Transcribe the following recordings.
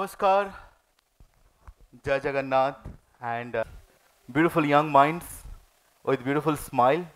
Namaskar, Jai Jagannath, and uh, beautiful young minds with beautiful smile.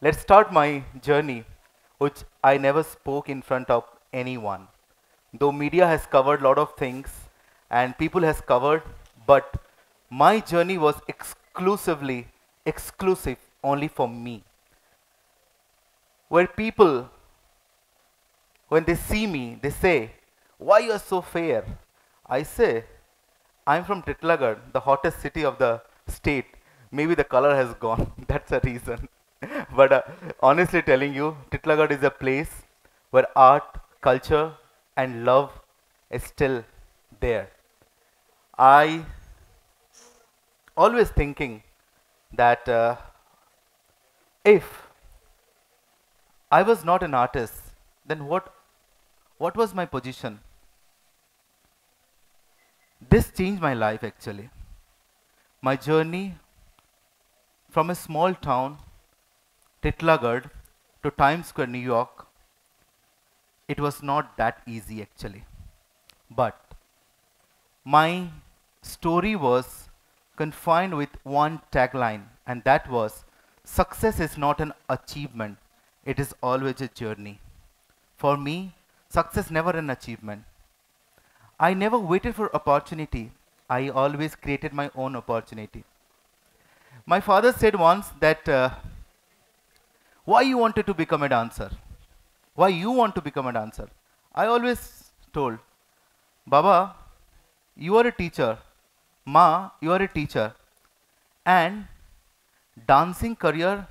Let's start my journey, which I never spoke in front of anyone. Though media has covered a lot of things and people has covered, but my journey was exclusively exclusive only for me. Where people, when they see me, they say, why you are so fair? I say, I'm from Titlagarh, the hottest city of the state. Maybe the color has gone. That's a reason. but uh, honestly telling you, Titlagarh is a place where art, culture, and love is still there. I always thinking that uh, if I was not an artist, then what what was my position? This changed my life actually. My journey from a small town, Titlagarh, to Times Square, New York, it was not that easy actually. But my story was confined with one tagline, and that was success is not an achievement, it is always a journey. For me, success never an achievement. I never waited for opportunity. I always created my own opportunity. My father said once that uh, why you wanted to become a dancer? Why you want to become a dancer? I always told, Baba, you are a teacher. Ma, you are a teacher. And dancing career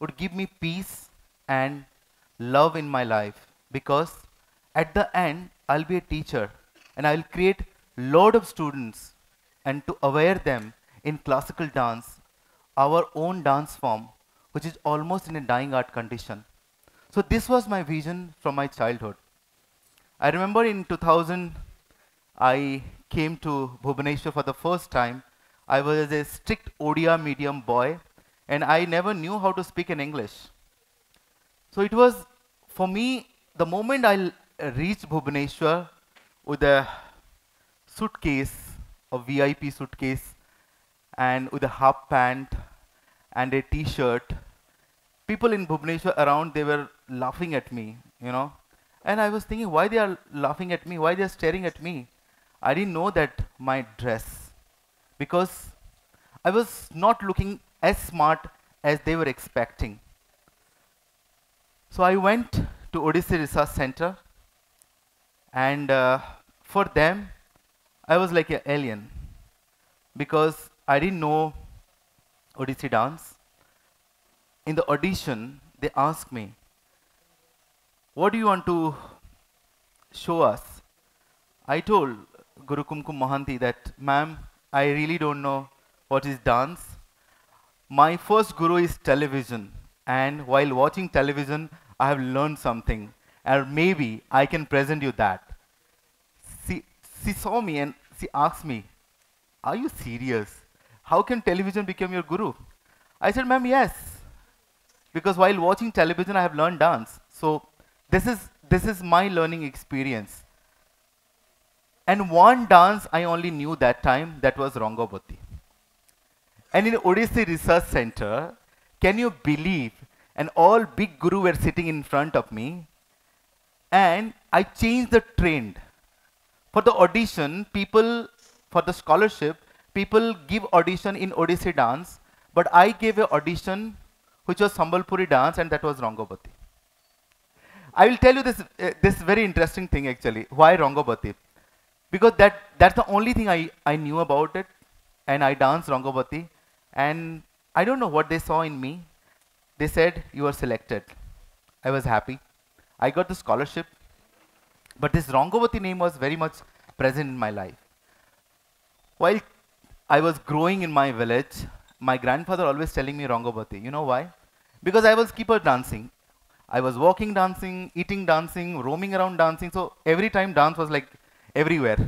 would give me peace and love in my life because at the end I'll be a teacher and I'll create lot of students and to aware them in classical dance, our own dance form, which is almost in a dying art condition. So this was my vision from my childhood. I remember in 2000, I came to Bhubaneswar for the first time. I was a strict Odia medium boy and I never knew how to speak in English. So it was, for me, the moment I reached Bhubaneswar with a suitcase, a VIP suitcase, and with a half pant and a t-shirt, people in Bhubaneswar around, they were laughing at me, you know. And I was thinking, why they are laughing at me? Why they are staring at me? I didn't know that my dress, because I was not looking as smart as they were expecting. So I went to Odissi Research Center, and uh, for them, I was like an alien because I didn't know Odissi dance. In the audition, they asked me, what do you want to show us? I told Guru Kumkum Mohanty that, ma'am, I really don't know what is dance. My first guru is television. And while watching television, I have learned something. And maybe I can present you that. She, she saw me and she asked me, are you serious? How can television become your guru? I said, ma'am, yes. Because while watching television, I have learned dance. So this is, this is my learning experience. And one dance I only knew that time, that was Rangabati. And in Odissi Research Center, can you believe, and all big guru were sitting in front of me, and I changed the trend. For the audition, people, for the scholarship, people give audition in Odissi dance, but I gave an audition which was Sambalpuri dance, and that was Rangabati. I will tell you this, uh, this very interesting thing actually. Why Rangabati? Because that, that's the only thing I, I knew about it. And I danced Rangabati. And I don't know what they saw in me. They said, you are selected. I was happy. I got the scholarship. But this Rangabati name was very much present in my life. While I was growing in my village, my grandfather always telling me Rangabati. You know why? Because I was keeper dancing. I was walking dancing, eating dancing, roaming around dancing. So every time dance was like everywhere.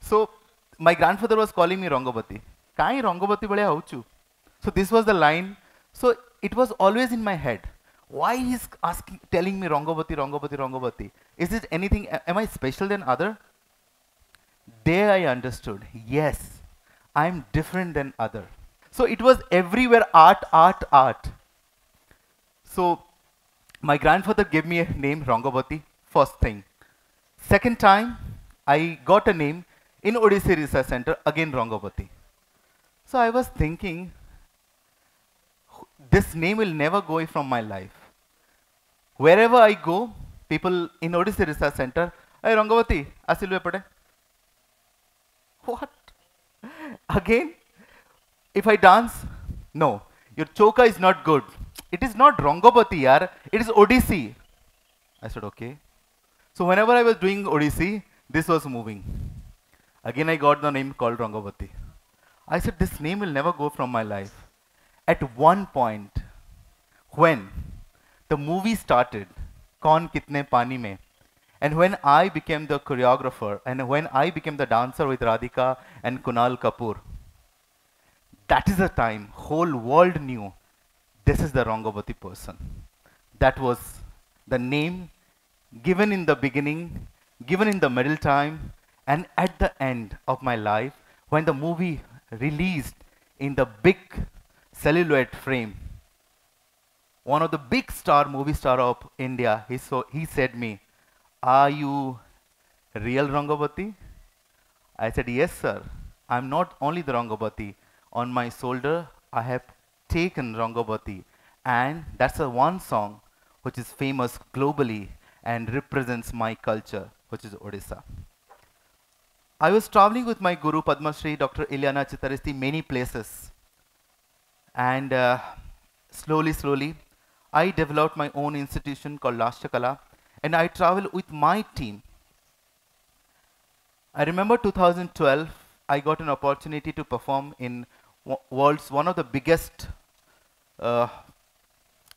So my grandfather was calling me Rangabati. Kai Rangabati bale hauchu. So this was the line. So it was always in my head. Why he's asking, telling me Rangabati, Rangabati, Rangabati? Is it anything? Am I special than other? There I understood, yes, I'm different than other. So it was everywhere art, art, art. So my grandfather gave me a name, Rangabati, first thing. Second time, I got a name in Odissi Research Center, again Rangabati. So I was thinking, this name will never go away from my life. Wherever I go, people in Odissi Research Center, hey Rangabati, pade. What? Again? If I dance? No. Your choka is not good. It is not Rangabati, yaar. It is Odissi. I said, okay. So whenever I was doing Odissi, this was moving. Again, I got the name called Rangabati. I said, this name will never go from my life. At one point, when the movie started, Kaun Kitne Pani Mein, and when I became the choreographer, and when I became the dancer with Radhika and Kunal Kapoor, that is the time whole world knew this is the Rangabati person. That was the name given in the beginning, given in the middle time, and at the end of my life, when the movie released in the big celluloid frame, one of the big star movie star of India, he, so, he said me, are you real Rangabati? I said, yes, sir. I'm not only the Rangabati. On my shoulder, I have taken Rangabati. And that's the one song which is famous globally and represents my culture, which is Odisha. I was traveling with my guru Padma Shri, Dr. Ileana Citaristi, many places. And uh, slowly, slowly, I developed my own institution called Lasyakala, and I travel with my team. I remember 2012, I got an opportunity to perform in world's one of the biggest uh,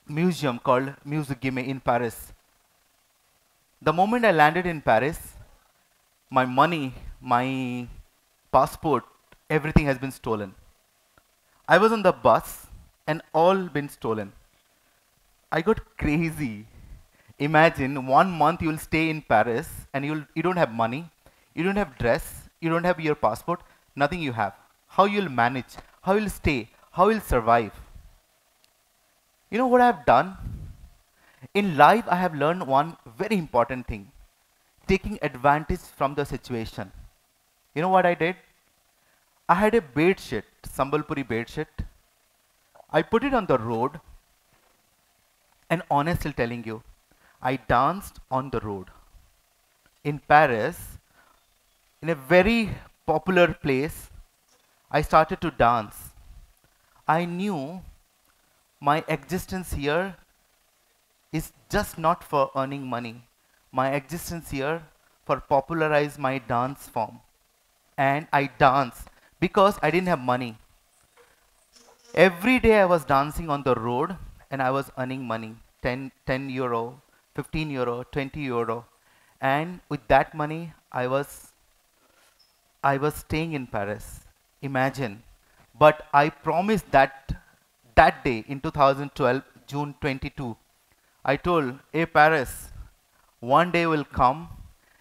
museum called Musée Guimet in Paris. The moment I landed in Paris, my money, my passport, everything has been stolen. I was on the bus and all been stolen. I got crazy. Imagine one month you will stay in Paris and you'll, you don't have money, you don't have dress, you don't have your passport, nothing you have. How you'll manage, how you'll stay, how you'll survive. You know what I've done? In life, I have learned one very important thing taking advantage from the situation. You know what I did? I had a bed sheet, Sambalpuri bed sheet. I put it on the road, and honestly telling you, I danced on the road. In Paris, in a very popular place, I started to dance. I knew my existence here is just not for earning money. My existence here for popularize my dance form. And I dance because I didn't have money. Every day I was dancing on the road and I was earning money 10, 10 euro, 15 euro, 20 euro. And with that money, I was, I was staying in Paris. Imagine. But I promised that that day in 2012, June 22, I told, Hey Paris, one day will come,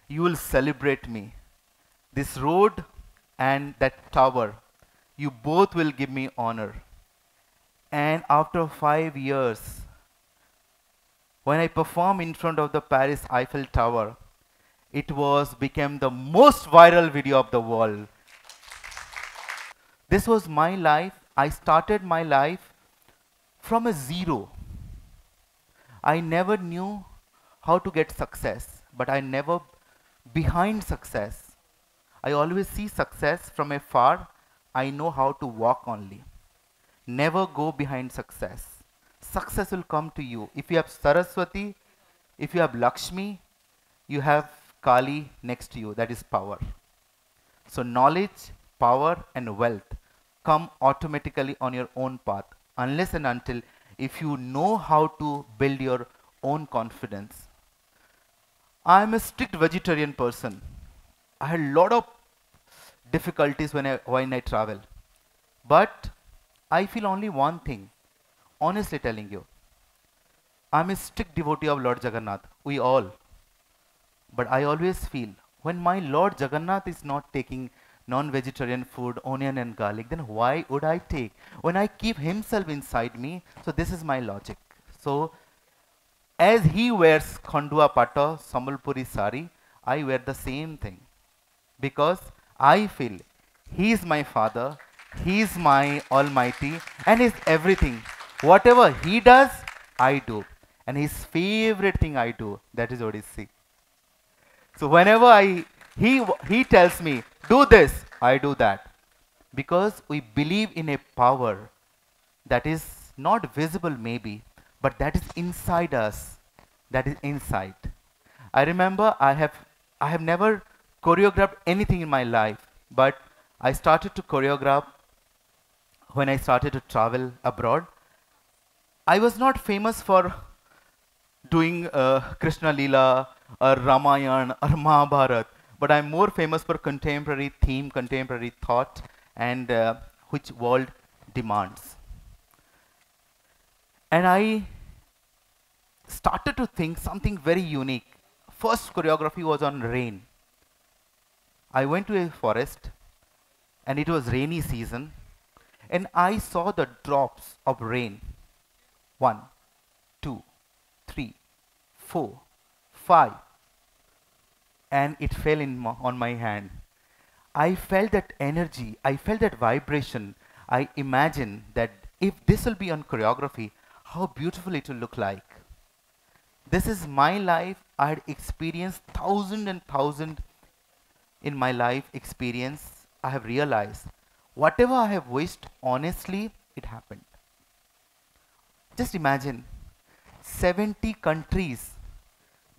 you will celebrate me. This road and that tower, you both will give me honor. And after five years, when I performed in front of the Paris Eiffel Tower, it was became the most viral video of the world. This was my life. I started my life from a zero. I never knew how to get success, but I never behind success. I always see success from afar. I know how to walk only. Never go behind success. Success will come to you. If you have Saraswati, if you have Lakshmi, you have Kali next to you. That is power. So knowledge, power and wealth come automatically on your own path unless and until if you know how to build your own confidence. I am a strict vegetarian person. I had a lot of difficulties when I, when I travel. But I feel only one thing, honestly telling you. I'm a strict devotee of Lord Jagannath, we all. But I always feel When my Lord Jagannath is not taking non-vegetarian food, onion and garlic, then why would I take? When I keep himself inside me, so this is my logic. So as he wears Khandua Pata, Sambalpuri sari, I wear the same thing. Because I feel he is my father, he is my almighty and is everything. Whatever he does, I do. And his favorite thing I do, that is Odissi. So whenever I, he, he tells me, do this, I do that. Because we believe in a power that is not visible maybe, but that is inside us, that is inside. I remember I have, I have never choreographed anything in my life, but I started to choreograph when I started to travel abroad. I was not famous for doing uh, Krishna Lila or Ramayan or Mahabharat, but I'm more famous for contemporary theme, contemporary thought, and uh, which world demands. And I started to think something very unique. First choreography was on rain. I went to a forest and it was rainy season and I saw the drops of rain. One, two, three, four, five. And it fell in on my hand. I felt that energy, I felt that vibration. I imagine that if this will be on choreography, how beautiful it will look like. This is my life. I had experienced thousand and thousand in my life experience. I have realized whatever I have wished honestly, it happened. Just imagine 70 countries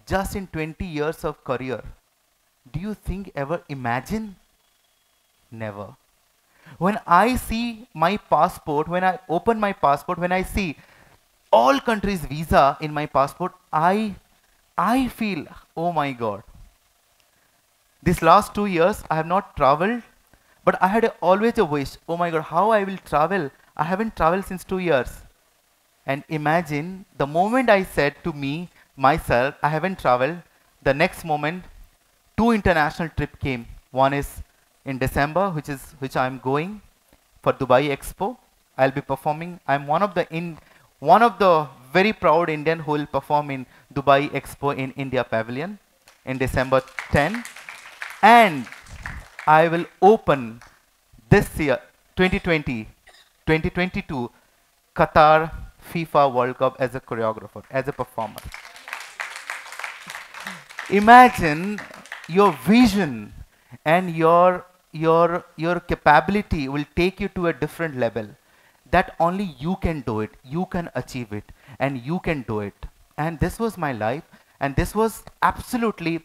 just in 20 years of career. Do you think ever imagine? Never. When I see my passport, when I open my passport, when I see all countries visa in my passport, I, I feel, oh my God. These last two years, I have not traveled, but I had a, always a wish, oh my God, how I will travel. I haven't traveled since two years. And imagine the moment I said to me, myself, I haven't traveled, the next moment, two international trip came. One is in December, which is which I'm going for Dubai Expo. I'll be performing. I'm one of the in one of the very proud Indian who will perform in Dubai Expo in India Pavilion in December 10. And I will open this year, 2020, 2022, Qatar FIFA World Cup as a choreographer, as a performer. Imagine your vision and your, your, your capability will take you to a different level that only you can do it, you can achieve it, and you can do it. And this was my life, and this was absolutely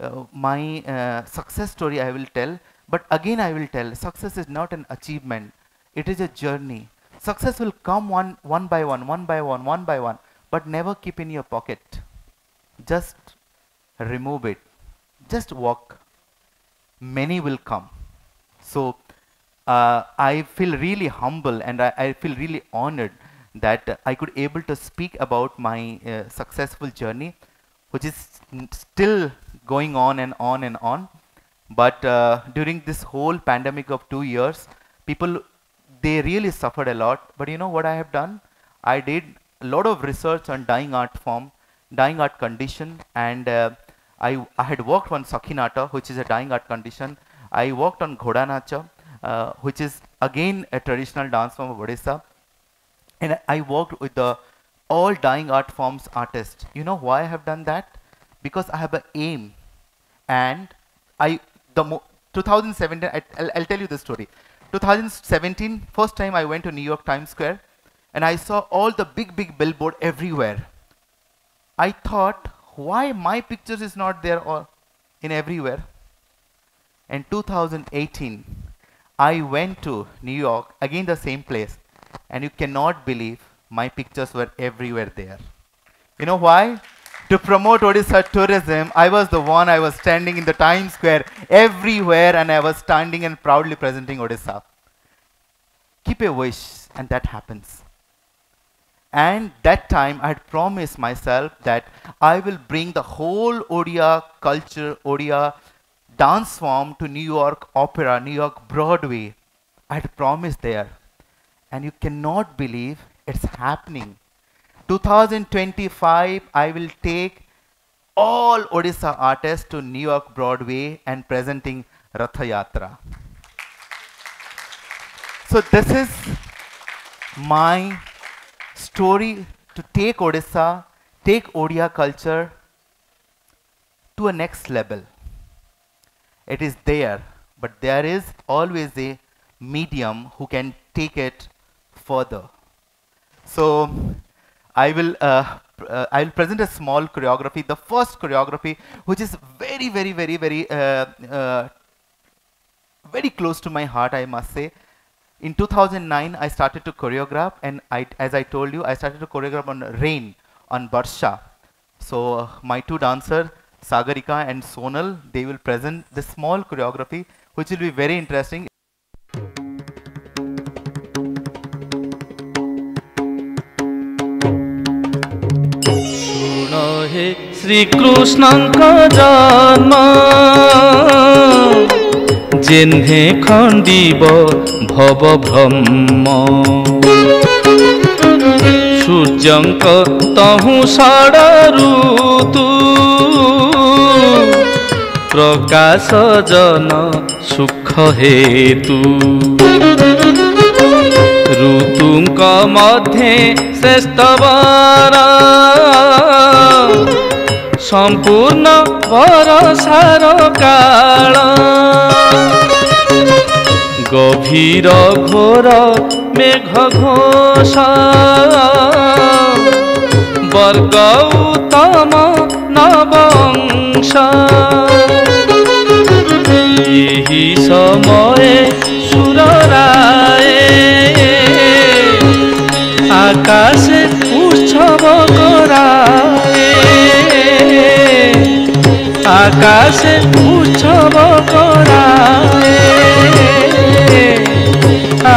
uh, my uh, success story I will tell. But again, I will tell success is not an achievement, it is a journey. Success will come one, one by one, one by one, one by one, but never keep in your pocket. Just remove it. Just walk. Many will come. So uh, I feel really humble and I, I, feel really honored that I could able to speak about my uh, successful journey, which is still going on and on and on. But uh, during this whole pandemic of two years, people, they really suffered a lot. But you know what I have done? I did a lot of research on dying art form, dying art condition, and uh, I, I had worked on Sakhinata, which is a dying art condition. I worked on Ghodanacha, uh, which is again a traditional dance form of Odisha. And I worked with the all dying art forms artists. You know why I have done that? Because I have an aim. And I, the 2017, I, I'll, I'll tell you the story. 2017, first time I went to New York Times Square and I saw all the big, big billboard everywhere. I thought, why my pictures is not there or in everywhere? In 2018, I went to New York, again the same place, and you cannot believe my pictures were everywhere there. You know why? To promote Odisha tourism, I was the one, I was standing in the Times Square everywhere and I was standing and proudly presenting Odisha. Keep a wish and that happens. And that time I had promised myself that I will bring the whole Odia culture, Odia dance form to New York Opera, New York Broadway. I had promised there. And you cannot believe it's happening. 2025, I will take all Odisha artists to New York Broadway and presenting Ratha Yatra. So this is my story to take Odisha, take Odia culture to a next level. It is there, but there is always a medium who can take it further. So I will uh, uh, I will present a small choreography, the first choreography, which is very, very, very, very, uh, uh very close to my heart, I must say. In 2009, I started to choreograph, and I, as I told you, I started to choreograph on rain, on Barsha. So my two dancers, Sagarika and Sonal, they will present this small choreography, which will be very interesting. Shri Shrikrishna जन्म। भव भम्मा सूर्यक तहु ऋतु। प्रकाश जन सुख हेतु। ऋतुक मध्ये श्रेष्ठवारा सम्पूर्ण भरसार काल गभीर घोर मेघ घोषा বর্গ উত্তম নবংশ এই সম উল্লাসে উৎসব করালে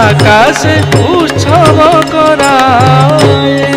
আকাশে উৎসব করালে